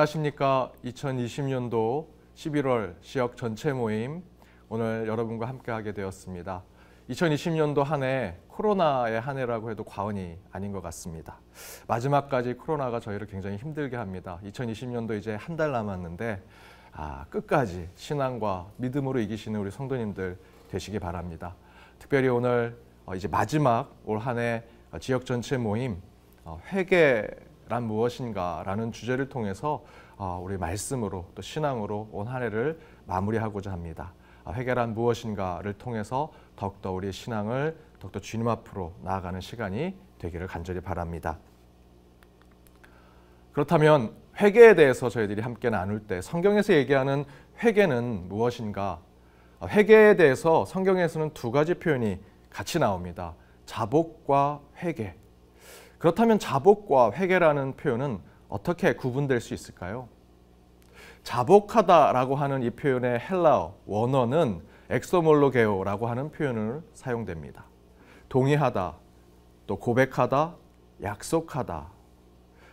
안녕하십니까. 2020년도 11월 시역 전체 모임 오늘 여러분과 함께 하게 되었습니다. 2020년도 한 해 코로나의 한 해라고 해도 과언이 아닌 것 같습니다. 마지막까지 코로나가 저희를 굉장히 힘들게 합니다. 2020년도 이제 한 달 남았는데 아, 끝까지 신앙과 믿음으로 이기시는 우리 성도님들 되시기 바랍니다. 특별히 오늘 어, 이제 마지막 올 한 해 지역 전체 모임 어, 회개 란 무엇인가라는 주제를 통해서 어, 우리 말씀으로 또 신앙으로 온 한 해를 마무리하고자 합니다. 회개란 무엇인가를 통해서 더욱더 우리 신앙을 더욱더 주님 앞으로 나아가는 시간이 되기를 간절히 바랍니다. 그렇다면 회개에 대해서 저희들이 함께 나눌 때 성경에서 얘기하는 회개는 무엇인가? 회개에 대해서 성경에서는 두 가지 표현이 같이 나옵니다. 자복과 회개. 그렇다면 자복과 회개라는 표현은 어떻게 구분될 수 있을까요? 자복하다라고 하는 이 표현의 헬라어 원어는 엑소몰로게오라고 하는 표현을 사용됩니다. 동의하다, 또 고백하다, 약속하다.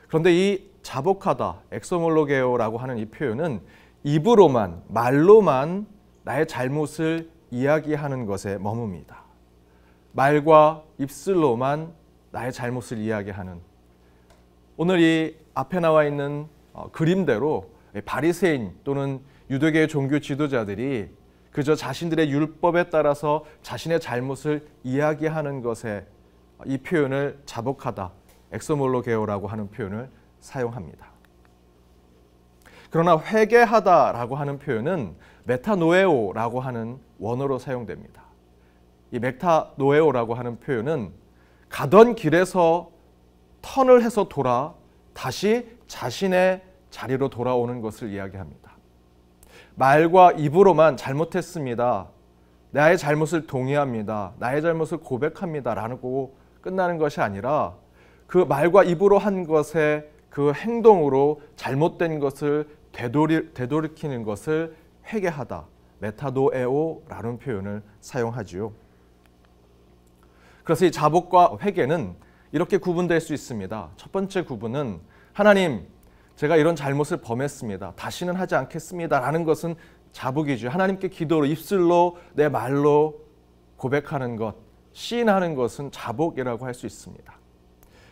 그런데 이 자복하다, 엑소몰로게오라고 하는 이 표현은 입으로만, 말로만 나의 잘못을 이야기하는 것에 머뭅니다. 말과 입술로만 나의 잘못을 이야기하는 오늘 이 앞에 나와 있는 어, 그림대로 바리새인 또는 유대교의 종교 지도자들이 그저 자신들의 율법에 따라서 자신의 잘못을 이야기하는 것에 이 표현을 자복하다, 엑소몰로게오라고 하는 표현을 사용합니다. 그러나 회개하다라고 하는 표현은 메타노에오라고 하는 원어로 사용됩니다. 이 메타노에오라고 하는 표현은 가던 길에서 턴을 해서 돌아 다시 자신의 자리로 돌아오는 것을 이야기합니다. 말과 입으로만 잘못했습니다. 나의 잘못을 동의합니다. 나의 잘못을 고백합니다. 라고 끝나는 것이 아니라 그 말과 입으로 한 것에 그 행동으로 잘못된 것을 되돌이, 되돌이키는 것을 회개하다. 메타도에오라는 표현을 사용하지요. 그래서 이 자복과 회개는 이렇게 구분될 수 있습니다. 첫 번째 구분은 하나님 제가 이런 잘못을 범했습니다. 다시는 하지 않겠습니다. 라는 것은 자복이죠. 하나님께 기도로 입술로 내 말로 고백하는 것, 시인하는 것은 자복이라고 할 수 있습니다.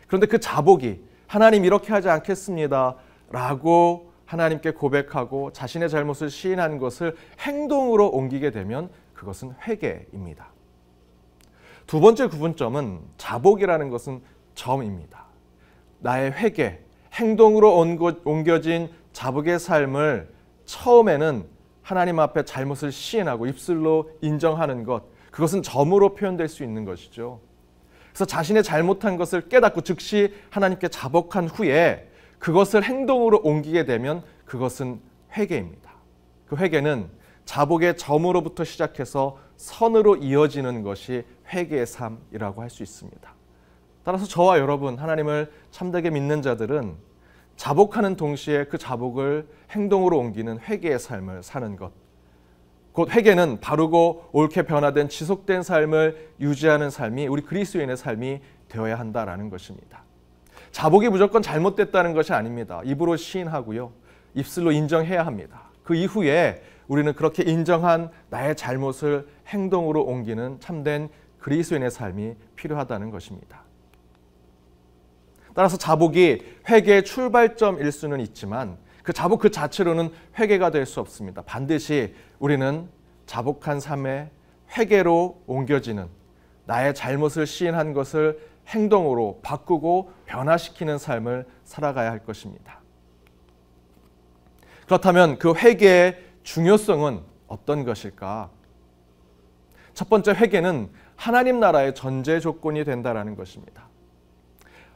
그런데 그 자복이 하나님 이렇게 하지 않겠습니다. 라고 하나님께 고백하고 자신의 잘못을 시인한 것을 행동으로 옮기게 되면 그것은 회개입니다. 두 번째 구분점은 자복이라는 것은 점입니다. 나의 회개, 행동으로 옮겨진 자복의 삶을 처음에는 하나님 앞에 잘못을 시인하고 입술로 인정하는 것, 그것은 점으로 표현될 수 있는 것이죠. 그래서 자신의 잘못한 것을 깨닫고 즉시 하나님께 자복한 후에 그것을 행동으로 옮기게 되면 그것은 회개입니다. 그 회개는 자복의 점으로부터 시작해서 선으로 이어지는 것이 회개의 삶이라고 할 수 있습니다. 따라서 저와 여러분 하나님을 참되게 믿는 자들은 자복하는 동시에 그 자복을 행동으로 옮기는 회개의 삶을 사는 것. 곧 회개는 바르고 옳게 변화된 지속된 삶을 유지하는 삶이 우리 그리스도인의 삶이 되어야 한다라는 것입니다. 자복이 무조건 잘못됐다는 것이 아닙니다. 입으로 시인하고요. 입술로 인정해야 합니다. 그 이후에 우리는 그렇게 인정한 나의 잘못을 행동으로 옮기는 참된 그리스도인의 삶이 필요하다는 것입니다. 따라서 자복이 회개의 출발점일 수는 있지만 그 자복 그 자체로는 회개가 될 수 없습니다. 반드시 우리는 자복한 삶에 회개로 옮겨지는 나의 잘못을 시인한 것을 행동으로 바꾸고 변화시키는 삶을 살아가야 할 것입니다. 그렇다면 그 회개의 중요성은 어떤 것일까? 첫 번째 회개는 하나님 나라의 전제 조건이 된다라는 것입니다.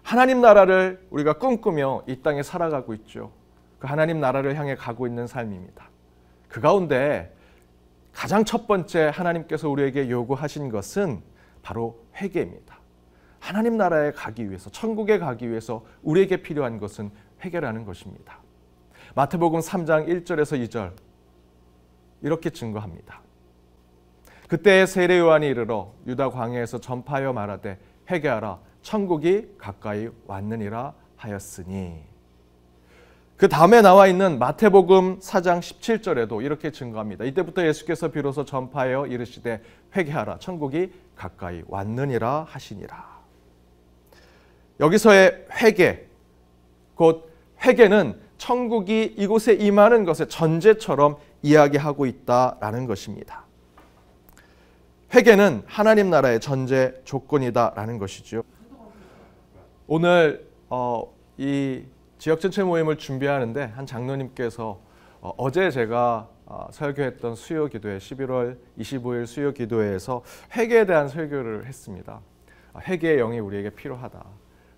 하나님 나라를 우리가 꿈꾸며 이 땅에 살아가고 있죠. 그 하나님 나라를 향해 가고 있는 삶입니다. 그 가운데 가장 첫 번째 하나님께서 우리에게 요구하신 것은 바로 회개입니다. 하나님 나라에 가기 위해서 천국에 가기 위해서 우리에게 필요한 것은 회개라는 것입니다. 마태복음 3장 1절에서 2절 이렇게 증거합니다. 그때 세례 요한이 이르러 유다 광야에서 전파하여 말하되 회개하라 천국이 가까이 왔느니라 하였으니 그 다음에 나와 있는 마태복음 4장 17절에도 이렇게 증거합니다. 이때부터 예수께서 비로소 전파하여 이르시되 회개하라 천국이 가까이 왔느니라 하시니라. 여기서의 회개 곧 회개는 천국이 이곳에 임하는 것의 전제처럼 이야기하고 있다라는 것입니다. 회개는 하나님 나라의 전제 조건이다라는 것이죠. 오늘 어, 이 지역 전체 모임을 준비하는데 한 장로님께서 어, 제 제가 어, 설교했던 수요 기도회 11월 25일 수요 기도회에서 회개에 대한 설교를 했습니다. 아, 회개의 영이 우리에게 필요하다.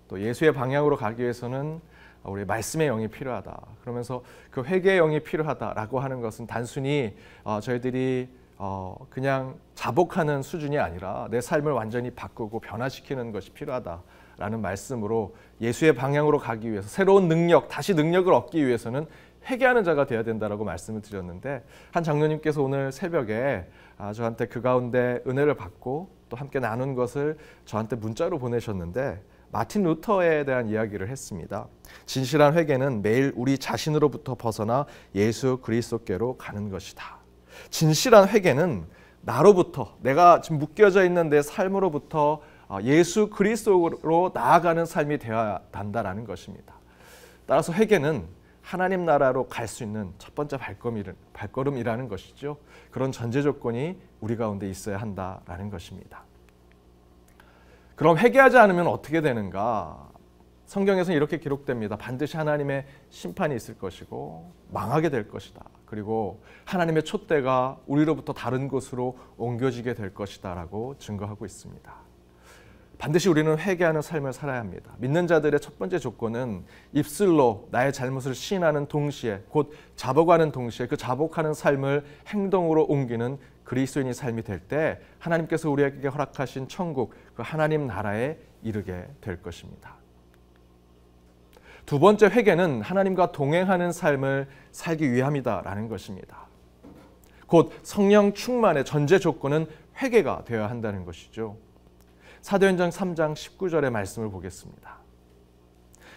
또 예수의 방향으로 가기 위해서는 우리 말씀의 영이 필요하다. 그러면서 그 회개의 영이 필요하다라고 하는 것은 단순히 어, 저희들이 어, 그냥 자복하는 수준이 아니라 내 삶을 완전히 바꾸고 변화시키는 것이 필요하다라는 말씀으로 예수의 방향으로 가기 위해서 새로운 능력, 다시 능력을 얻기 위해서는 회개하는 자가 되어야 된다라고 말씀을 드렸는데 한 장로님께서 오늘 새벽에 아, 저한테 그 가운데 은혜를 받고 또 함께 나눈 것을 저한테 문자로 보내셨는데 마틴 루터에 대한 이야기를 했습니다. 진실한 회개는 매일 우리 자신으로부터 벗어나 예수 그리스도께로 가는 것이다. 진실한 회개는 나로부터 내가 지금 묶여져 있는 내 삶으로부터 어, 예수 그리스도로 나아가는 삶이 되어야 한다라는 것입니다. 따라서 회개는 하나님 나라로 갈 수 있는 첫 번째 발걸음이라는 것이죠. 그런 전제 조건이 우리 가운데 있어야 한다라는 것입니다. 그럼 회개하지 않으면 어떻게 되는가? 성경에서는 이렇게 기록됩니다. 반드시 하나님의 심판이 있을 것이고 망하게 될 것이다. 그리고 하나님의 촛대가 우리로부터 다른 곳으로 옮겨지게 될 것이다라고 증거하고 있습니다. 반드시 우리는 회개하는 삶을 살아야 합니다. 믿는 자들의 첫 번째 조건은 입술로 나의 잘못을 시인하는 동시에 곧 자복하는 동시에 그 자복하는 삶을 행동으로 옮기는 그리스도인의 삶이 될 때 하나님께서 우리에게 허락하신 천국 그 하나님 나라에 이르게 될 것입니다. 두 번째 회개는 하나님과 동행하는 삶을 살기 위함이다라는 것입니다. 곧 성령 충만의 전제 조건은 회개가 되어야 한다는 것이죠. 사도행전 3장 19절의 말씀을 보겠습니다.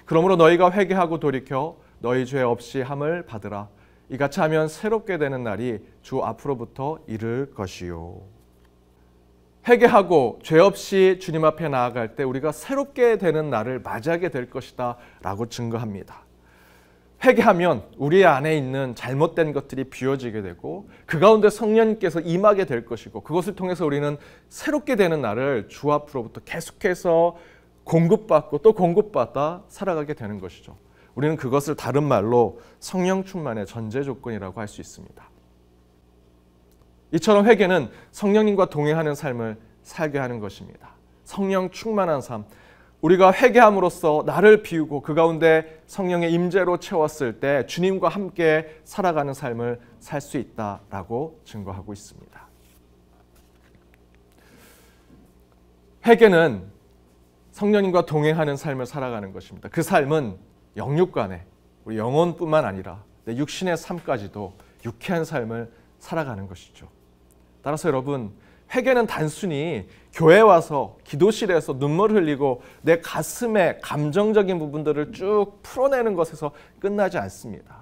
그러므로 너희가 회개하고 돌이켜 너희 죄 없이 함을 받으라. 이같이 하면 새롭게 되는 날이 주 앞으로부터 이를 것이요. 회개하고 죄 없이 주님 앞에 나아갈 때 우리가 새롭게 되는 날을 맞이하게 될 것이다 라고 증거합니다. 회개하면 우리 안에 있는 잘못된 것들이 비워지게 되고 그 가운데 성령님께서 임하게 될 것이고 그것을 통해서 우리는 새롭게 되는 날을 주 앞으로부터 계속해서 공급받고 또 공급받아 살아가게 되는 것이죠. 우리는 그것을 다른 말로 성령 충만의 전제 조건이라고 할 수 있습니다. 이처럼 회개는 성령님과 동행하는 삶을 살게 하는 것입니다. 성령 충만한 삶. 우리가 회개함으로써 나를 비우고 그 가운데 성령의 임재로 채웠을 때 주님과 함께 살아가는 삶을 살 수 있다라고 증거하고 있습니다. 회개는 성령님과 동행하는 삶을 살아가는 것입니다. 그 삶은 영육간에 우리 영혼뿐만 아니라 내 육신의 삶까지도 유쾌한 삶을 살아가는 것이죠. 따라서 여러분 회개는 단순히 교회 와서 기도실에서 눈물 흘리고 내 가슴의 감정적인 부분들을 쭉 풀어내는 것에서 끝나지 않습니다.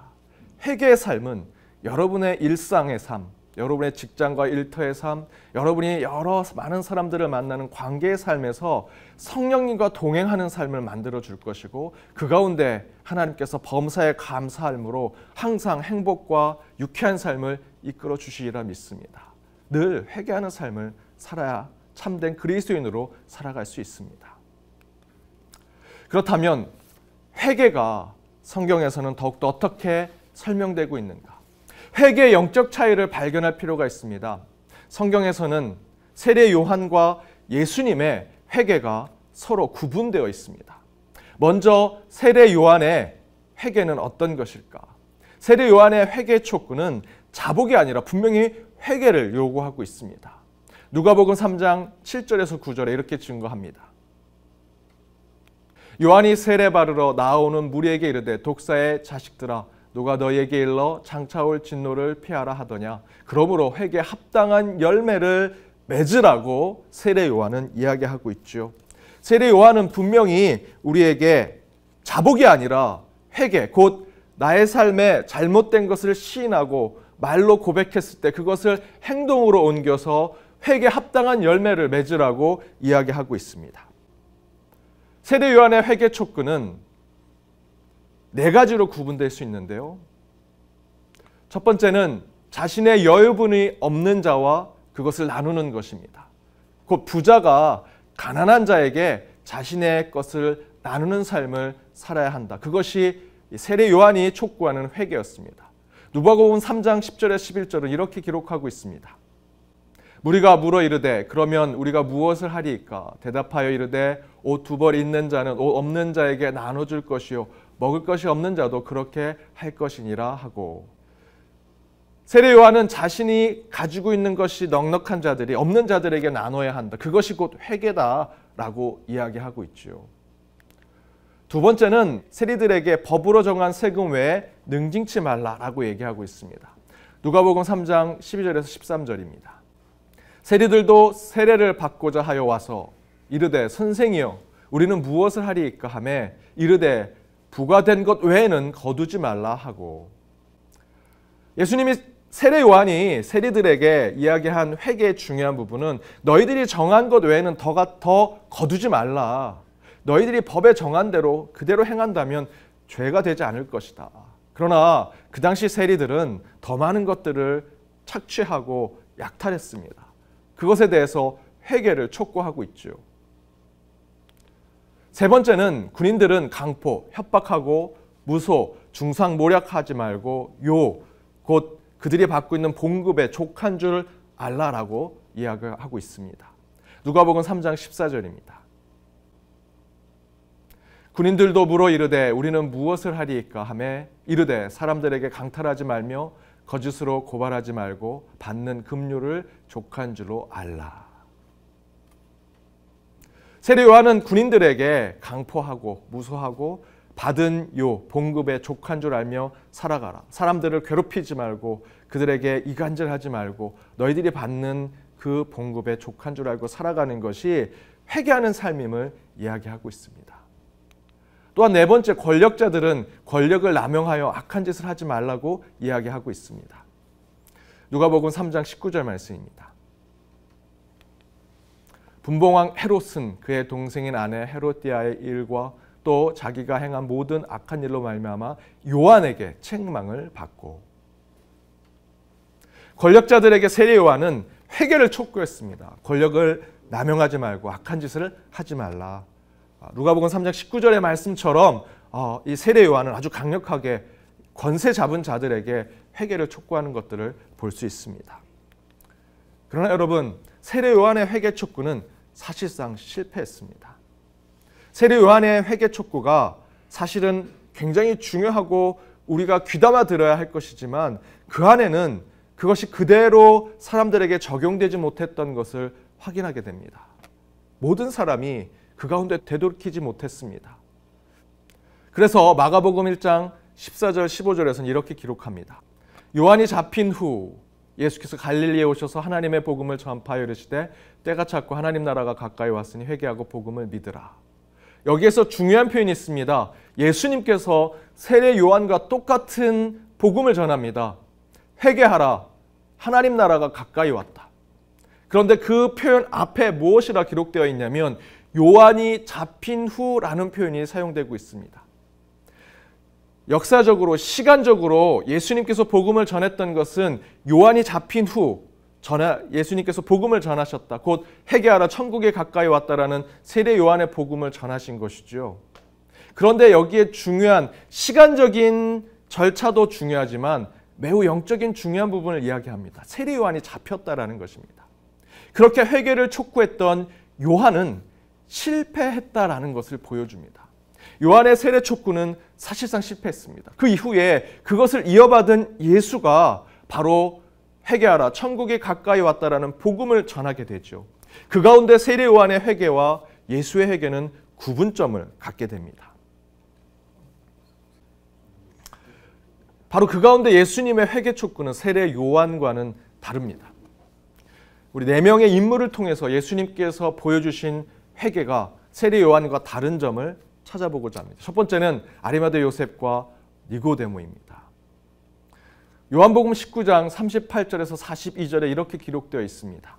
회개의 삶은 여러분의 일상의 삶, 여러분의 직장과 일터의 삶, 여러분이 여러 많은 사람들을 만나는 관계의 삶에서 성령님과 동행하는 삶을 만들어 줄 것이고 그 가운데 하나님께서 범사에 감사함으로 항상 행복과 유쾌한 삶을 이끌어 주시리라 믿습니다. 늘 회개하는 삶을 살아야 참된 그리스도인으로 살아갈 수 있습니다. 그렇다면 회개가 성경에서는 더욱더 어떻게 설명되고 있는가? 회개의 영적 차이를 발견할 필요가 있습니다. 성경에서는 세례 요한과 예수님의 회개가 서로 구분되어 있습니다. 먼저 세례 요한의 회개는 어떤 것일까? 세례 요한의 회개 촉구는 자복이 아니라 분명히 회개를 요구하고 있습니다. 누가복음 3장 7절에서 9절에 이렇게 증거합니다. 요한이 세례 바르러 나오는 무리에게 이르되 독사의 자식들아 누가 너희에게 일러 장차올 진노를 피하라 하더냐 그러므로 회개 합당한 열매를 맺으라고 세례 요한은 이야기하고 있죠. 세례 요한은 분명히 우리에게 자복이 아니라 회개 곧 나의 삶에 잘못된 것을 시인하고 말로 고백했을 때 그것을 행동으로 옮겨서 회개 합당한 열매를 맺으라고 이야기하고 있습니다. 세례 요한의 회개 촉구는 네 가지로 구분될 수 있는데요. 첫 번째는 자신의 여유분이 없는 자와 그것을 나누는 것입니다. 곧 부자가 가난한 자에게 자신의 것을 나누는 삶을 살아야 한다. 그것이 세례 요한이 촉구하는 회개였습니다. 누가복음 3장 10절에 11절은 이렇게 기록하고 있습니다. 무리가 물어 이르되 그러면 우리가 무엇을 하리이까 대답하여 이르되 옷 두 벌 있는 자는 옷 없는 자에게 나눠 줄 것이요 먹을 것이 없는 자도 그렇게 할 것이니라 하고 세례 요한은 자신이 가지고 있는 것이 넉넉한 자들이 없는 자들에게 나눠야 한다. 그것이 곧 회개다라고 이야기하고 있지요. 두 번째는 세리들에게 법으로 정한 세금 외에 능징치 말라라고 얘기하고 있습니다. 누가복음 3장 12절에서 13절입니다. 세리들도 세례를 받고자 하여 와서 이르되 선생이여 우리는 무엇을 하리이까 하매 이르되 부과된 것 외에는 거두지 말라 하고 예수님이 세례 요한이 세리들에게 이야기한 회개의 중요한 부분은 너희들이 정한 것 외에는 더가 더 거두지 말라. 너희들이 법에 정한 대로 그대로 행한다면 죄가 되지 않을 것이다. 그러나 그 당시 세리들은 더 많은 것들을 착취하고 약탈했습니다. 그것에 대해서 회개를 촉구하고 있죠. 세 번째는 군인들은 강포, 협박하고 무소, 중상 모략하지 말고 요, 곧 그들이 받고 있는 봉급에 족한 줄 알라라고 이야기하고 있습니다. 누가복음 3장 14절입니다. 군인들도 물어 이르되 우리는 무엇을 하리이까 하매 이르되 사람들에게 강탈하지 말며 거짓으로 고발하지 말고 받는 급료를 족한 줄로 알라. 세례 요한은 군인들에게 강포하고 무소하고 받은 요 봉급에 족한 줄 알며 살아가라. 사람들을 괴롭히지 말고 그들에게 이간질하지 말고 너희들이 받는 그 봉급에 족한 줄 알고 살아가는 것이 회개하는 삶임을 이야기하고 있습니다. 또한 네 번째 권력자들은 권력을 남용하여 악한 짓을 하지 말라고 이야기하고 있습니다. 누가복음 3장 19절 말씀입니다. 분봉왕 헤롯은 그의 동생인 아내 헤롯디아의 일과 또 자기가 행한 모든 악한 일로 말미암아 요한에게 책망을 받고 권력자들에게 세례 요한은 회개를 촉구했습니다. 권력을 남용하지 말고 악한 짓을 하지 말라. 아, 누가복음 3장 19절의 말씀처럼 어, 이 세례 요한은 아주 강력하게 권세 잡은 자들에게 회개를 촉구하는 것들을 볼 수 있습니다. 그러나 여러분 세례 요한의 회개 촉구는 사실상 실패했습니다. 세례 요한의 회개 촉구가 사실은 굉장히 중요하고 우리가 귀담아 들어야 할 것이지만 그 안에는 그것이 그대로 사람들에게 적용되지 못했던 것을 확인하게 됩니다. 모든 사람이 그 가운데 되돌키지 못했습니다. 그래서 마가복음 1장 14절 15절에서는 이렇게 기록합니다. 요한이 잡힌 후 예수께서 갈릴리에 오셔서 하나님의 복음을 전파하여 이르시되 때가 찼고 하나님 나라가 가까이 왔으니 회개하고 복음을 믿으라. 여기에서 중요한 표현이 있습니다. 예수님께서 세례 요한과 똑같은 복음을 전합니다. 회개하라. 하나님 나라가 가까이 왔다. 그런데 그 표현 앞에 무엇이라 기록되어 있냐면 요한이 잡힌 후라는 표현이 사용되고 있습니다. 역사적으로 시간적으로 예수님께서 복음을 전했던 것은 요한이 잡힌 후 전하, 예수님께서 복음을 전하셨다. 곧 회개하라 천국에 가까이 왔다라는 세례 요한의 복음을 전하신 것이죠. 그런데 여기에 중요한 시간적인 절차도 중요하지만 매우 영적인 중요한 부분을 이야기합니다. 세례 요한이 잡혔다라는 것입니다. 그렇게 회개를 촉구했던 요한은 실패했다라는 것을 보여줍니다. 요한의 세례 촉구는 사실상 실패했습니다. 그 이후에 그것을 이어받은 예수가 바로 회개하라 천국이 가까이 왔다라는 복음을 전하게 되죠. 그 가운데 세례 요한의 회개와 예수의 회개는 구분점을 갖게 됩니다. 바로 그 가운데 예수님의 회개 촉구는 세례 요한과는 다릅니다. 우리 네 명의 인물을 통해서 예수님께서 보여주신 회개가 세례 요한과 다른 점을 찾아보고자 합니다. 첫 번째는 아리마대 요셉과 니고데모입니다. 요한복음 19장 38절에서 42절에 이렇게 기록되어 있습니다.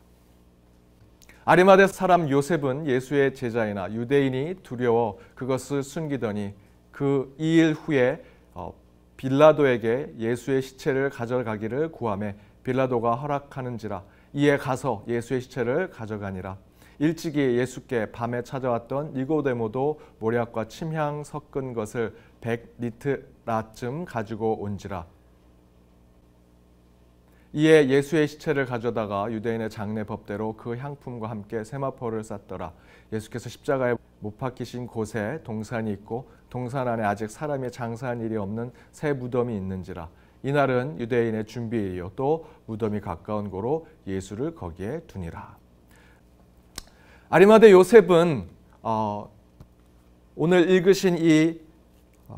아리마대 사람 요셉은 예수의 제자이나 유대인이 두려워 그것을 숨기더니 그 2일 후에 어, 빌라도에게 예수의 시체를 가져가기를 구함에 빌라도가 허락하는지라 이에 가서 예수의 시체를 가져가니라 일찍이 예수께 밤에 찾아왔던 니고데모도 모략과 침향 섞은 것을 100리트라쯤 가지고 온지라 이에 예수의 시체를 가져다가 유대인의 장례 법대로 그 향품과 함께 세마포를 쌌더라. 예수께서 십자가에 못 박히신 곳에 동산이 있고 동산 안에 아직 사람이 장사한 일이 없는 새 무덤이 있는지라. 이날은 유대인의 준비이요 또 무덤이 가까운 고로 예수를 거기에 두니라. 아리마대 요셉은 어, 오늘 읽으신 이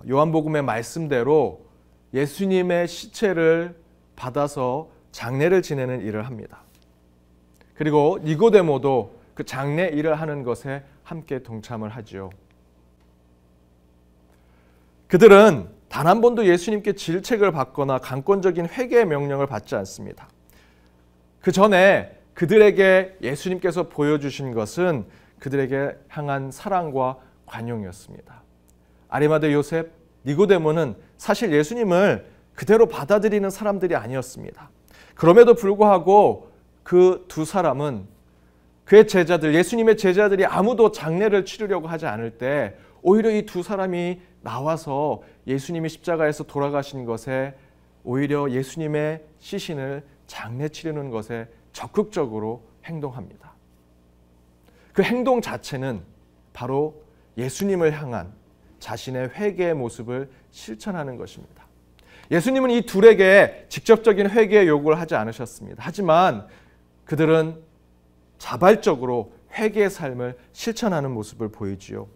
요한복음의 말씀대로 예수님의 시체를 받아서 장례를 지내는 일을 합니다. 그리고 니고데모도 그 장례 일을 하는 것에 함께 동참을 하지요. 그들은 단 한 번도 예수님께 질책을 받거나 강권적인 회개의 명령을 받지 않습니다. 그 전에 그들에게 예수님께서 보여주신 것은 그들에게 향한 사랑과 관용이었습니다. 아리마드 요셉, 니고데모는 사실 예수님을 그대로 받아들이는 사람들이 아니었습니다. 그럼에도 불구하고 그 두 사람은 그의 제자들, 예수님의 제자들이 아무도 장례를 치르려고 하지 않을 때 오히려 이 두 사람이 나와서 예수님이 십자가에서 돌아가신 것에 오히려 예수님의 시신을 장례 치르는 것에 적극적으로 행동합니다. 그 행동 자체는 바로 예수님을 향한 자신의 회개의 모습을 실천하는 것입니다. 예수님은 이 둘에게 직접적인 회개의 요구를 하지 않으셨습니다. 하지만 그들은 자발적으로 회개의 삶을 실천하는 모습을 보이지요.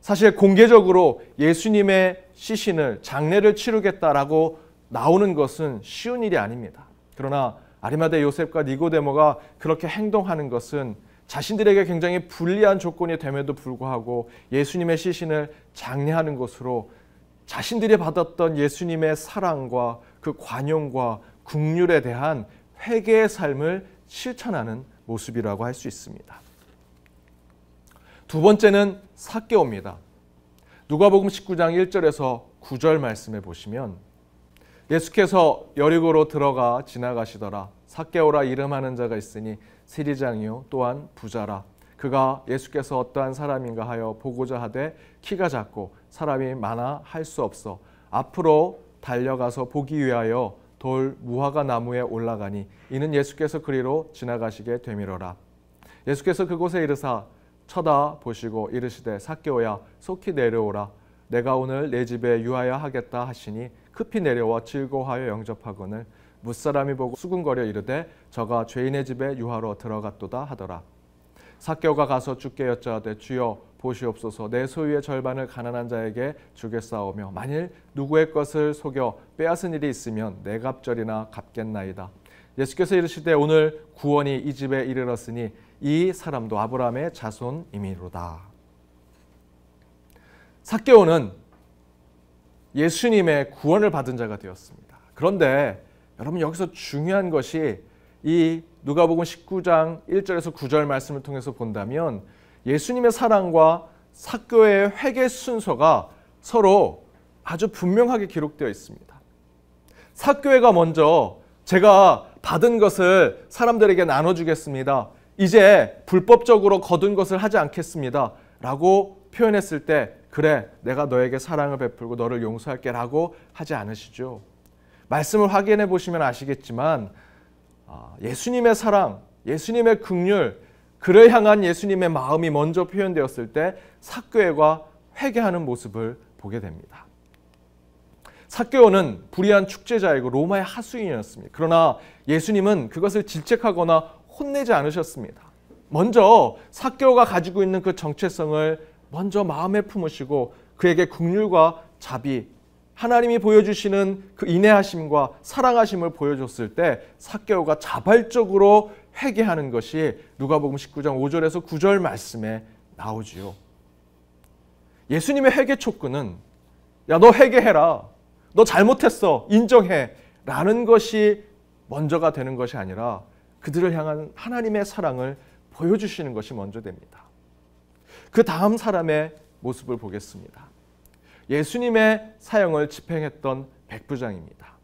사실 공개적으로 예수님의 시신을 장례를 치르겠다라고 나오는 것은 쉬운 일이 아닙니다. 그러나 아리마대 요셉과 니고데모가 그렇게 행동하는 것은 자신들에게 굉장히 불리한 조건이 됨에도 불구하고 예수님의 시신을 장례하는 것으로 자신들이 받았던 예수님의 사랑과 그 관용과 국률에 대한 회개의 삶을 실천하는 모습이라고 할 수 있습니다. 두 번째는 사개오입니다. 누가복음 19장 1절에서 9절 말씀에 보시면 예수께서 여리고로 들어가 지나가시더라. 사개오라 이름하는 자가 있으니 세리장이요 또한 부자라. 그가 예수께서 어떠한 사람인가 하여 보고자 하되 키가 작고 사람이 많아 할 수 없어 앞으로 달려가서 보기 위하여 돌 무화과 나무에 올라가니 이는 예수께서 그리로 지나가시게 되미러라. 예수께서 그곳에 이르사 쳐다 보시고 이르시되 삭개오야 속히 내려오라 내가 오늘 내 집에 유하여 하겠다 하시니 급히 내려와 즐거워하여 영접하거늘 무사람이 보고 수군거려 이르되 저가 죄인의 집에 유하러 들어갔도다 하더라. 사개오가 가서 주께 여짜되 주여 보시옵소서 내 소유의 절반을 가난한 자에게 주겠사오며 만일 누구의 것을 속여 빼앗은 일이 있으면 내 갑절이나 갚겠나이다. 예수께서 이르시되 오늘 구원이 이 집에 이르렀으니 이 사람도 아브라함의 자손이미로다. 사개오는 예수님의 구원을 받은 자가 되었습니다. 그런데 여러분 여기서 중요한 것이 이 누가복음 19장 1절에서 9절 말씀을 통해서 본다면 예수님의 사랑과 사교의 회개 순서가 서로 아주 분명하게 기록되어 있습니다. 사교회가 먼저 제가 받은 것을 사람들에게 나눠주겠습니다. 이제 불법적으로 거둔 것을 하지 않겠습니다. 라고 표현했을 때 그래 내가 너에게 사랑을 베풀고 너를 용서할게 라고 하지 않으시죠. 말씀을 확인해 보시면 아시겠지만 아, 예수님의 사랑, 예수님의 긍휼, 그를 향한 예수님의 마음이 먼저 표현되었을 때 사교회가 회개하는 모습을 보게 됩니다. 사교는 불의한 축제자이고 로마의 하수인이었습니다. 그러나 예수님은 그것을 질책하거나 혼내지 않으셨습니다. 먼저 사교가 가지고 있는 그 정체성을 먼저 마음에 품으시고 그에게 국률과 자비, 하나님이 보여주시는 그 인내하심과 사랑하심을 보여줬을 때 사개오가 자발적으로 회개하는 것이 누가복음 19장 5절에서 9절 말씀에 나오지요. 예수님의 회개 촉구는 야, 너 회개해라. 너 잘못했어. 인정해. 라는 것이 먼저가 되는 것이 아니라 그들을 향한 하나님의 사랑을 보여주시는 것이 먼저 됩니다. 그 다음 사람의 모습을 보겠습니다. 예수님의 사형을 집행했던 백부장입니다.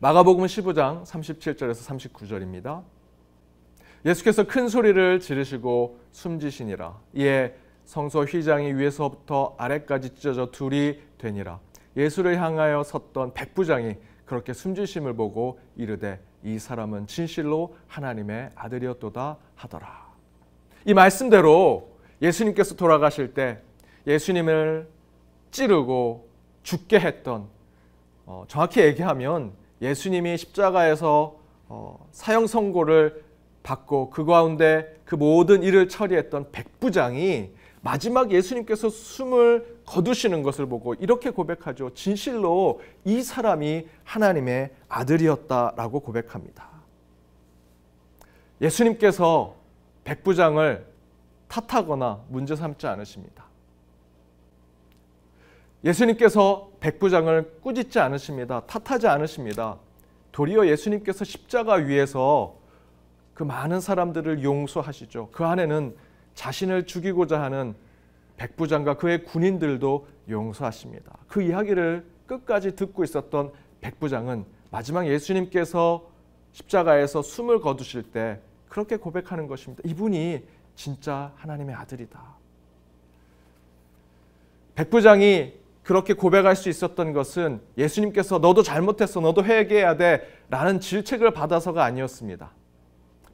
마가복음 15장 37절에서 39절입니다. 예수께서 큰 소리를 지르시고 숨지시니라. 이에 성소 휘장이 위에서부터 아래까지 찢어져 둘이 되니라. 예수를 향하여 섰던 백부장이 그렇게 숨지심을 보고 이르되 이 사람은 진실로 하나님의 아들이었도다 하더라. 이 말씀대로 예수님께서 돌아가실 때 예수님을 찌르고 죽게 했던 어, 정확히 얘기하면 예수님이 십자가에서 어, 사형 선고를 받고 그 가운데 그 모든 일을 처리했던 백부장이 마지막 예수님께서 숨을 거두시는 것을 보고 이렇게 고백하죠. 진실로 이 사람이 하나님의 아들이었다라고 고백합니다. 예수님께서 백부장을 탓하거나 문제 삼지 않으십니다. 예수님께서 백부장을 꾸짖지 않으십니다. 탓하지 않으십니다. 도리어 예수님께서 십자가 위에서 그 많은 사람들을 용서하시죠. 그 안에는 자신을 죽이고자 하는 백부장과 그의 군인들도 용서하십니다. 그 이야기를 끝까지 듣고 있었던 백부장은 마지막 예수님께서 십자가에서 숨을 거두실 때 그렇게 고백하는 것입니다. 이분이 진짜 하나님의 아들이다. 백부장이 그렇게 고백할 수 있었던 것은 예수님께서 너도 잘못했어, 너도 회개해야 돼 라는 질책을 받아서가 아니었습니다.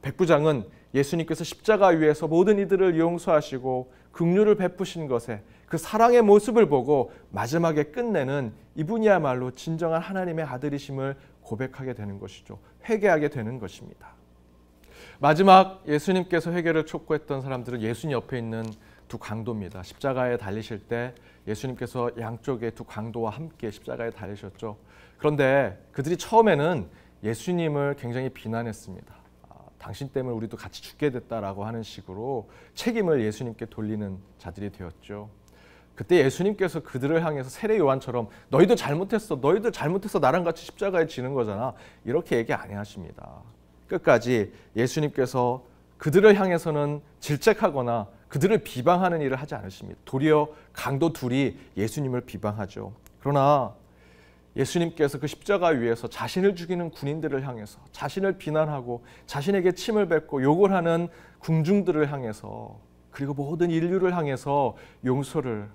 백부장은 예수님께서 십자가 위에서 모든 이들을 용서하시고 긍휼을 베푸신 것에 그 사랑의 모습을 보고 마지막에 끝내는 이분이야말로 진정한 하나님의 아들이심을 고백하게 되는 것이죠. 회개하게 되는 것입니다. 마지막 예수님께서 회개를 촉구했던 사람들은 예수님 옆에 있는 두 강도입니다. 십자가에 달리실 때 예수님께서 양쪽에 두 강도와 함께 십자가에 달리셨죠. 그런데 그들이 처음에는 예수님을 굉장히 비난했습니다. 아, 당신 때문에 우리도 같이 죽게 됐다라고 하는 식으로 책임을 예수님께 돌리는 자들이 되었죠. 그때 예수님께서 그들을 향해서 세례 요한처럼 너희도 잘못했어, 너희들 잘못해서 나랑 같이 십자가에 지는 거잖아. 이렇게 얘기 안 하십니다. 끝까지 예수님께서 그들을 향해서는 질책하거나 그들을 비방하는 일을 하지 않으십니다. 도리어 강도 둘이 예수님을 비방하죠. 그러나 예수님께서 그 십자가 위에서 자신을 죽이는 군인들을 향해서 자신을 비난하고 자신에게 침을 뱉고 욕을 하는 궁중들을 향해서 그리고 모든 인류를 향해서 용서를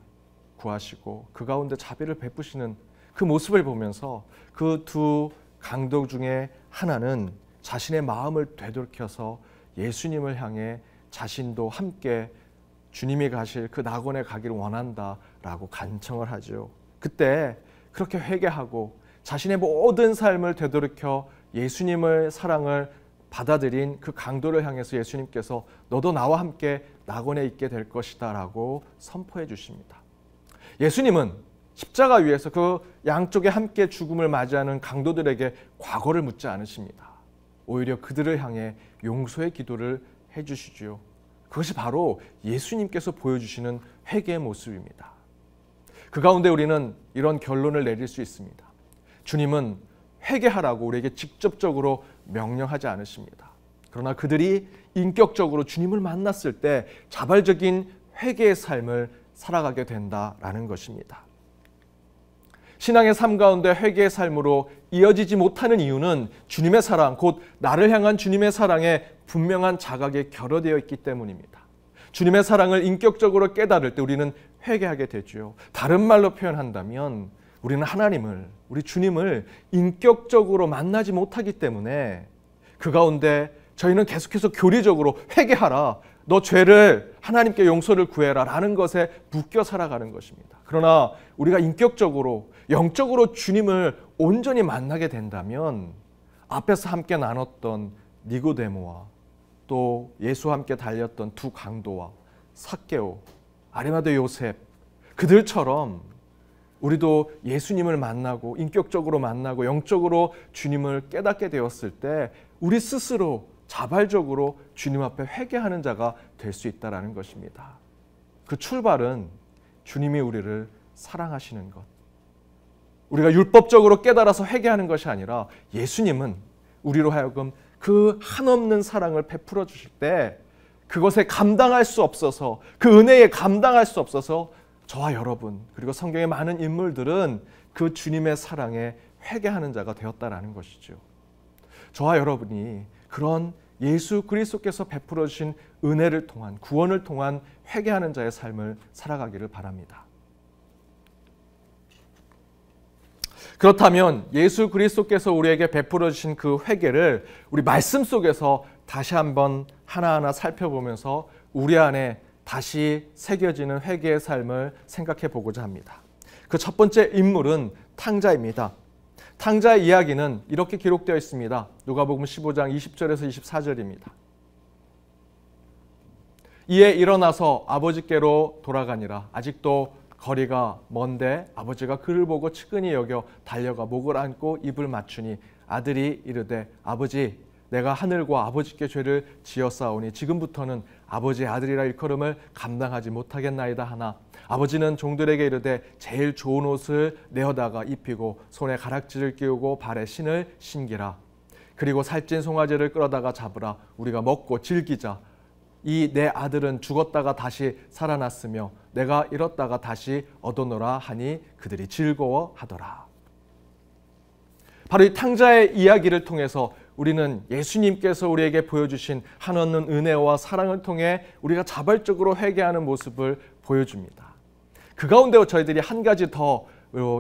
구하시고 그 가운데 자비를 베푸시는 그 모습을 보면서 그 두 강도 중에 하나는 자신의 마음을 되돌켜서 예수님을 향해 자신도 함께 주님이 가실 그 낙원에 가기를 원한다라고 간청을 하죠. 그때 그렇게 회개하고 자신의 모든 삶을 되돌이켜 예수님을 사랑을 받아들인 그 강도를 향해서 예수님께서 너도 나와 함께 낙원에 있게 될 것이다라고 선포해 주십니다. 예수님은 십자가 위에서 그 양쪽에 함께 죽음을 맞이하는 강도들에게 과거를 묻지 않으십니다. 오히려 그들을 향해 용서의 기도를 해 주시지요. 그것이 바로 예수님께서 보여주시는 회개의 모습입니다. 그 가운데 우리는 이런 결론을 내릴 수 있습니다. 주님은 회개하라고 우리에게 직접적으로 명령하지 않으십니다. 그러나 그들이 인격적으로 주님을 만났을 때 자발적인 회개의 삶을 살아가게 된다라는 것입니다. 신앙의 삶 가운데 회개의 삶으로 이어지지 못하는 이유는 주님의 사랑, 곧 나를 향한 주님의 사랑에 분명한 자각에 결여되어 있기 때문입니다. 주님의 사랑을 인격적으로 깨달을 때 우리는 회개하게 되죠. 다른 말로 표현한다면 우리는 하나님을, 우리 주님을 인격적으로 만나지 못하기 때문에 그 가운데 저희는 계속해서 교리적으로 회개하라. 너 죄를 하나님께 용서를 구해라 라는 것에 묶여 살아가는 것입니다. 그러나 우리가 인격적으로 영적으로 주님을 온전히 만나게 된다면 앞에서 함께 나눴던 니고데모와 또 예수와 함께 달렸던 두 강도와 사케오, 아리마드 요셉 그들처럼 우리도 예수님을 만나고 인격적으로 만나고 영적으로 주님을 깨닫게 되었을 때 우리 스스로 자발적으로 주님 앞에 회개하는 자가 될 수 있다라는 것입니다. 그 출발은 주님이 우리를 사랑하시는 것. 우리가 율법적으로 깨달아서 회개하는 것이 아니라 예수님은 우리로 하여금 그 한없는 사랑을 베풀어 주실 때 그것에 감당할 수 없어서 그 은혜에 감당할 수 없어서 저와 여러분 그리고 성경의 많은 인물들은 그 주님의 사랑에 회개하는 자가 되었다라는 것이죠. 저와 여러분이 그런 예수 그리스도께서 베풀어 주신 은혜를 통한 구원을 통한 회개하는 자의 삶을 살아가기를 바랍니다. 그렇다면 예수 그리스도께서 우리에게 베풀어 주신 그 회개를 우리 말씀 속에서 다시 한번 하나하나 살펴보면서 우리 안에 다시 새겨지는 회개의 삶을 생각해 보고자 합니다. 그 첫 번째 인물은 탕자입니다. 탕자의 이야기는 이렇게 기록되어 있습니다. 누가복음 15장 20절에서 24절입니다. 이에 일어나서 아버지께로 돌아가니라. 아직도 거리가 먼데 아버지가 그를 보고 측은히 여겨 달려가 목을 안고 입을 맞추니 아들이 이르되 아버지 내가 하늘과 아버지께 죄를 지었사오니 지금부터는 아버지의 아들이라 일컬음을 감당하지 못하겠나이다 하나. 아버지는 종들에게 이르되 제일 좋은 옷을 내어다가 입히고 손에 가락지를 끼우고 발에 신을 신기라. 그리고 살찐 송아지를 끌어다가 잡으라. 우리가 먹고 즐기자. 이 내 아들은 죽었다가 다시 살아났으며 내가 잃었다가 다시 얻어노라 하니 그들이 즐거워하더라 바로 이 탕자의 이야기를 통해서 우리는 예수님께서 우리에게 보여주신 한없는 은혜와 사랑을 통해 우리가 자발적으로 회개하는 모습을 보여줍니다. 그 가운데 저희들이 한 가지 더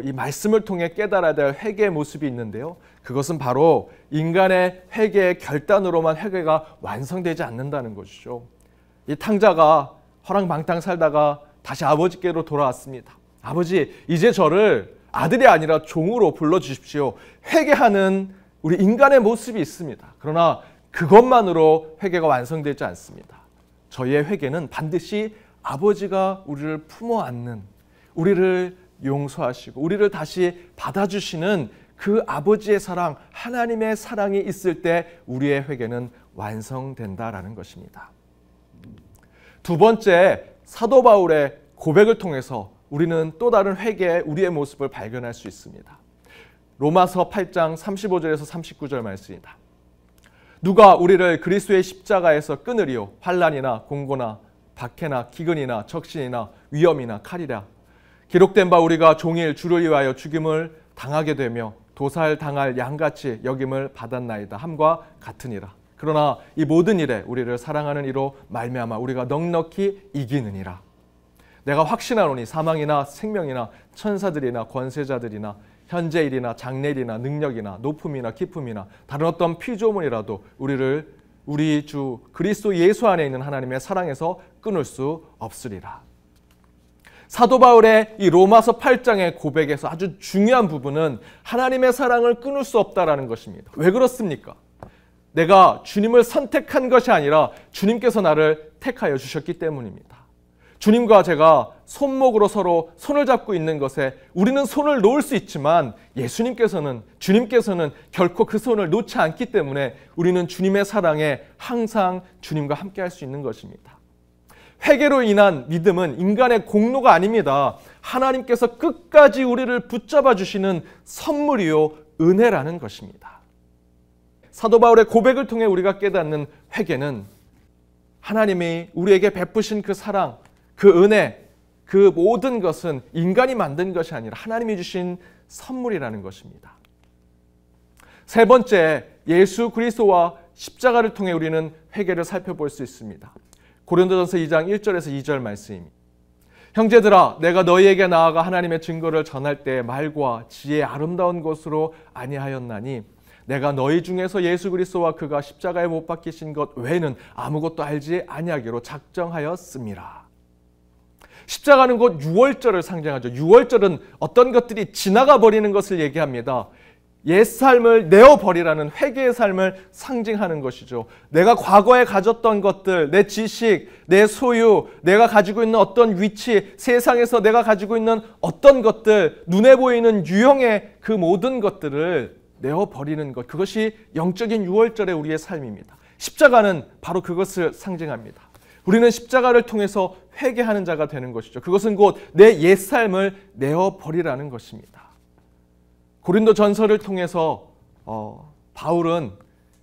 이 말씀을 통해 깨달아야 될 회개의 모습이 있는데요. 그것은 바로 인간의 회개의 결단으로만 회개가 완성되지 않는다는 것이죠. 이 탕자가 허랑방탕 살다가 다시 아버지께로 돌아왔습니다. 아버지, 이제 저를 아들이 아니라 종으로 불러주십시오. 회개하는 우리 인간의 모습이 있습니다. 그러나 그것만으로 회개가 완성되지 않습니다. 저희의 회개는 반드시 아버지가 우리를 품어 안는 우리를 용서하시고 우리를 다시 받아주시는 그 아버지의 사랑, 하나님의 사랑이 있을 때 우리의 회개는 완성된다라는 것입니다. 두 번째, 사도 바울의 고백을 통해서 우리는 또 다른 회개의 우리의 모습을 발견할 수 있습니다. 로마서 8장 35절에서 39절 말씀입니다. 누가 우리를 그리스도의 십자가에서 끊으리요 환란이나 공고나 박해나 기근이나 적신이나 위험이나 칼이라 기록된 바 우리가 종일 주를 위하여 죽임을 당하게 되며 도살 당할 양같이 여김을 받았나이다 함과 같으니라 그러나 이 모든 일에 우리를 사랑하는 이로 말미암아 우리가 넉넉히 이기느니라 내가 확신하노니 사망이나 생명이나 천사들이나 권세자들이나 현재 일이나 장래 일이나 능력이나 높음이나 기쁨이나 다른 어떤 피조물이라도 우리를 우리 주 그리스도 예수 안에 있는 하나님의 사랑에서 끊을 수 없으리라. 사도 바울의 이 로마서 8장의 고백에서 아주 중요한 부분은 하나님의 사랑을 끊을 수 없다라는 것입니다. 왜 그렇습니까? 내가 주님을 선택한 것이 아니라 주님께서 나를 택하여 주셨기 때문입니다. 주님과 제가 손목으로 서로 손을 잡고 있는 것에 우리는 손을 놓을 수 있지만 예수님께서는 주님께서는 결코 그 손을 놓지 않기 때문에 우리는 주님의 사랑에 항상 주님과 함께 할 수 있는 것입니다. 회개로 인한 믿음은 인간의 공로가 아닙니다. 하나님께서 끝까지 우리를 붙잡아 주시는 선물이요 은혜라는 것입니다. 사도 바울의 고백을 통해 우리가 깨닫는 회개는 하나님이 우리에게 베푸신 그 사랑, 그 은혜, 그 모든 것은 인간이 만든 것이 아니라 하나님이 주신 선물이라는 것입니다. 세 번째, 예수 그리스도와 십자가를 통해 우리는 회개를 살펴볼 수 있습니다. 고린도전서 2장 1절에서 2절 말씀입니다. 형제들아 내가 너희에게 나아가 하나님의 증거를 전할 때 말과 지혜 아름다운 것으로 아니하였나니 내가 너희 중에서 예수 그리스도와 그가 십자가에 못 박히신 것 외에는 아무것도 알지 아니하기로 작정하였습니다. 십자가는 곧 6월절을 상징하죠. 6월절은 어떤 것들이 지나가 버리는 것을 얘기합니다. 옛 삶을 내어 버리라는 회개의 삶을 상징하는 것이죠. 내가 과거에 가졌던 것들, 내 지식, 내 소유, 내가 가지고 있는 어떤 위치, 세상에서 내가 가지고 있는 어떤 것들, 눈에 보이는 유형의 그 모든 것들을 내어 버리는 것. 그것이 영적인 6월절의 우리의 삶입니다. 십자가는 바로 그것을 상징합니다. 우리는 십자가를 통해서 회개하는 자가 되는 것이죠. 그것은 곧 내 옛삶을 내어 버리라는 것입니다. 고린도 전설을 통해서 어, 바울은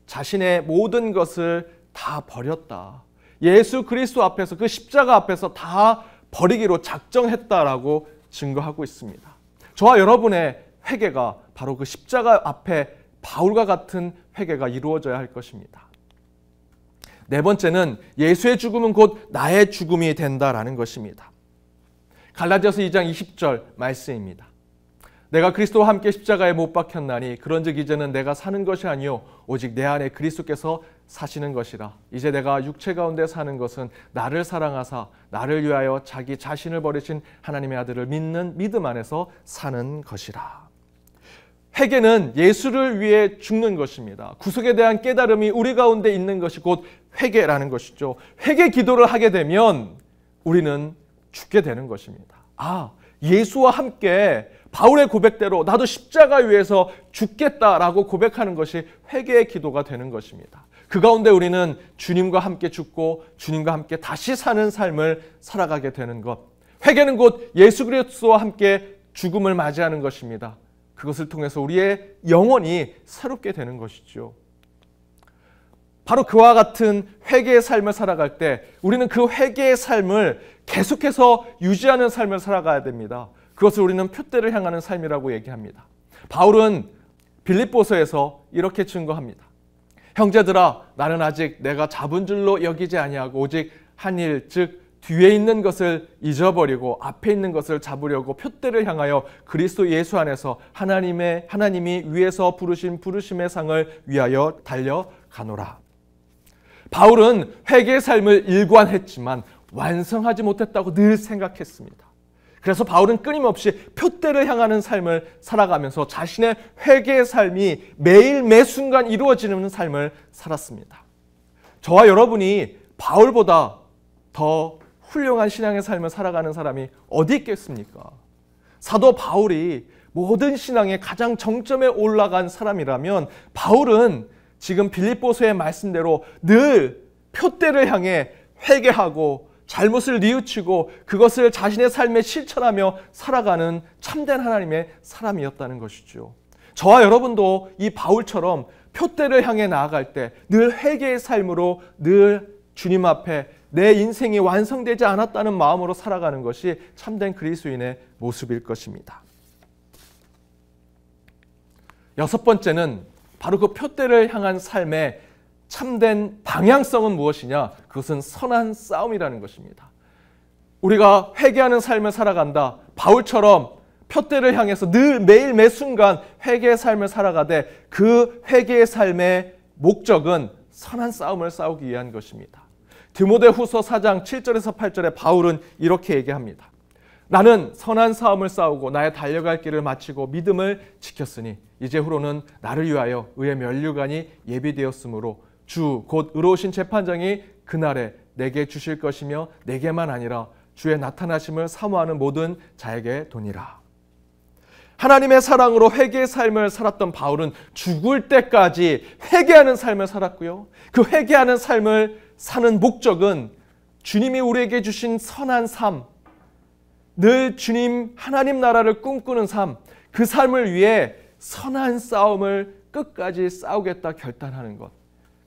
자신의 모든 것을 다 버렸다. 예수 그리스도 앞에서 그 십자가 앞에서 다 버리기로 작정했다라고 증거하고 있습니다. 저와 여러분의 회개가 바로 그 십자가 앞에 바울과 같은 회개가 이루어져야 할 것입니다. 네 번째는 예수의 죽음은 곧 나의 죽음이 된다라는 것입니다. 갈라디아서 2장 20절 말씀입니다. 내가 그리스도와 함께 십자가에 못 박혔나니 그런즉 이제는 내가 사는 것이 아니요 오직 내 안에 그리스도께서 사시는 것이라 이제 내가 육체 가운데 사는 것은 나를 사랑하사 나를 위하여 자기 자신을 버리신 하나님의 아들을 믿는 믿음 안에서 사는 것이라 회개는 예수를 위해 죽는 것입니다. 구속에 대한 깨달음이 우리 가운데 있는 것이 곧 회개라는 것이죠. 회개 기도를 하게 되면 우리는 죽게 되는 것입니다. 아, 예수와 함께 바울의 고백대로 나도 십자가 위에서 죽겠다라고 고백하는 것이 회개의 기도가 되는 것입니다. 그 가운데 우리는 주님과 함께 죽고 주님과 함께 다시 사는 삶을 살아가게 되는 것. 회개는 곧 예수 그리스도와 함께 죽음을 맞이하는 것입니다. 그것을 통해서 우리의 영혼이 새롭게 되는 것이죠. 바로 그와 같은 회개의 삶을 살아갈 때 우리는 그 회개의 삶을 계속해서 유지하는 삶을 살아가야 됩니다. 그것을 우리는 표대를 향하는 삶이라고 얘기합니다. 바울은 빌립보서에서 이렇게 증거합니다. 형제들아 나는 아직 내가 잡은 줄로 여기지 아니하고 오직 한일 즉 뒤에 있는 것을 잊어버리고 앞에 있는 것을 잡으려고 표대를 향하여 그리스도 예수 안에서 하나님의 하나님이 위에서 부르신 부르심의 상을 위하여 달려가노라. 바울은 회개의 삶을 일관했지만 완성하지 못했다고 늘 생각했습니다. 그래서 바울은 끊임없이 표대를 향하는 삶을 살아가면서 자신의 회개의 삶이 매일 매 순간 이루어지는 삶을 살았습니다. 저와 여러분이 바울보다 더 훌륭한 신앙의 삶을 살아가는 사람이 어디 있겠습니까? 사도 바울이 모든 신앙의 가장 정점에 올라간 사람이라면 바울은 지금 빌립보서의 말씀대로 늘 표대를 향해 회개하고 잘못을 뉘우치고 그것을 자신의 삶에 실천하며 살아가는 참된 하나님의 사람이었다는 것이죠. 저와 여러분도 이 바울처럼 표대를 향해 나아갈 때 늘 회개의 삶으로 늘 주님 앞에 내 인생이 완성되지 않았다는 마음으로 살아가는 것이 참된 그리스도인의 모습일 것입니다. 여섯 번째는 바로 그 표대를 향한 삶의 참된 방향성은 무엇이냐? 그것은 선한 싸움이라는 것입니다. 우리가 회개하는 삶을 살아간다. 바울처럼 표대를 향해서 늘 매일 매 순간 회개의 삶을 살아가되 그 회개의 삶의 목적은 선한 싸움을 싸우기 위한 것입니다. 디모데후서 4장 7절에서 8절에 바울은 이렇게 얘기합니다. 나는 선한 싸움을 싸우고 나의 달려갈 길을 마치고 믿음을 지켰으니 이제 후로는 나를 위하여 의의 면류관이 예비되었으므로 주 곧 의로우신 재판장이 그날에 내게 주실 것이며 내게만 아니라 주의 나타나심을 사모하는 모든 자에게 도니라. 하나님의 사랑으로 회개의 삶을 살았던 바울은 죽을 때까지 회개하는 삶을 살았고요. 그 회개하는 삶을 사는 목적은 주님이 우리에게 주신 선한 삶, 늘 주님 하나님 나라를 꿈꾸는 삶, 그 삶을 위해 선한 싸움을 끝까지 싸우겠다 결단하는 것.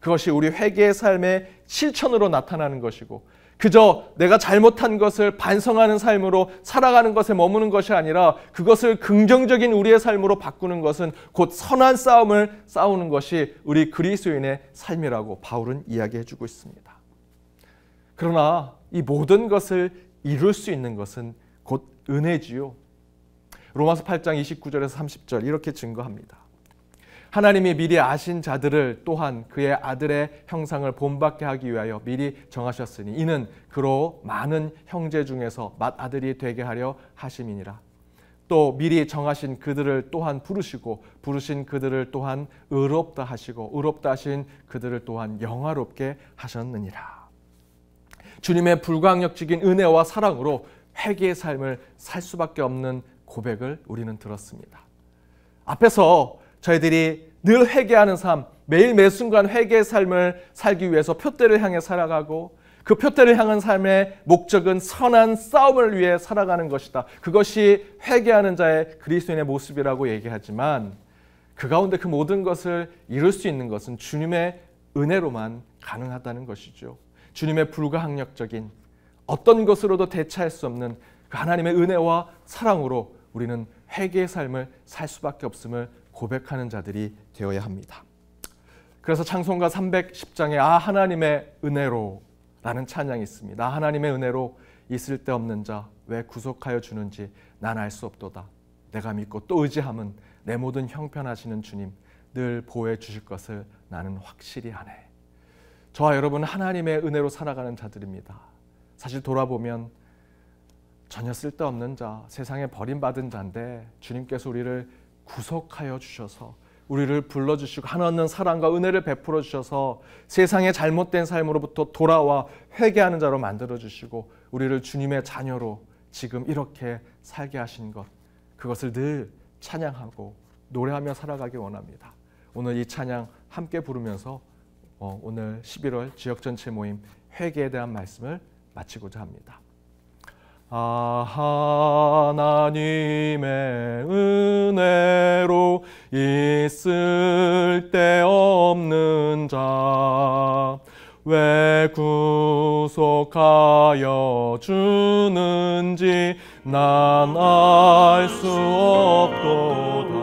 그것이 우리 회개의 삶의 실천으로 나타나는 것이고 그저 내가 잘못한 것을 반성하는 삶으로 살아가는 것에 머무는 것이 아니라 그것을 긍정적인 우리의 삶으로 바꾸는 것은 곧 선한 싸움을 싸우는 것이 우리 그리스도인의 삶이라고 바울은 이야기해 주고 있습니다. 그러나 이 모든 것을 이룰 수 있는 것은 곧 은혜지요. 로마서 8장 29절에서 30절 이렇게 증거합니다. 하나님이 미리 아신 자들을 또한 그의 아들의 형상을 본받게 하기 위하여 미리 정하셨으니 이는 그로 많은 형제 중에서 맏아들이 되게 하려 하심이니라. 또 미리 정하신 그들을 또한 부르시고 부르신 그들을 또한 의롭다 하시고 의롭다 하신 그들을 또한 영화롭게 하셨느니라. 주님의 불광역적인 은혜와 사랑으로 회개의 삶을 살 수밖에 없는 고백을 우리는 들었습니다. 앞에서 저희들이 늘 회개하는 삶, 매일 매 순간 회개의 삶을 살기 위해서 표대를 향해 살아가고 그 표대를 향한 삶의 목적은 선한 싸움을 위해 살아가는 것이다. 그것이 회개하는 자의 그리스도인의 모습이라고 얘기하지만 그 가운데 그 모든 것을 이룰 수 있는 것은 주님의 은혜로만 가능하다는 것이죠. 주님의 불가항력적인 어떤 것으로도 대체할 수 없는 그 하나님의 은혜와 사랑으로 우리는 회개의 삶을 살 수밖에 없음을 고백하는 자들이 되어야 합니다. 그래서 창송가 310장에 아 하나님의 은혜로 라는 찬양이 있습니다. 아 하나님의 은혜로 있을 데 없는 자 왜 구속하여 주는지 난 알 수 없도다. 내가 믿고 또 의지함은 내 모든 형편하시는 주님 늘 보호해 주실 것을 나는 확실히 하네. 저와 여러분 하나님의 은혜로 살아가는 자들입니다. 사실 돌아보면 전혀 쓸데없는 자, 세상에 버림받은 자인데 주님께서 우리를 구속하여 주셔서 우리를 불러주시고 한없는 사랑과 은혜를 베풀어 주셔서 세상의 잘못된 삶으로부터 돌아와 회개하는 자로 만들어 주시고 우리를 주님의 자녀로 지금 이렇게 살게 하신 것 그것을 늘 찬양하고 노래하며 살아가기 원합니다. 오늘 이 찬양 함께 부르면서 어, 오늘 11월 지역 전체 모임 회개에 대한 말씀을 마치고자 합니다. 아, 하나님의 은혜로 있을 때 없는 자, 왜 구속하여 주는지 난 알 수 없도다.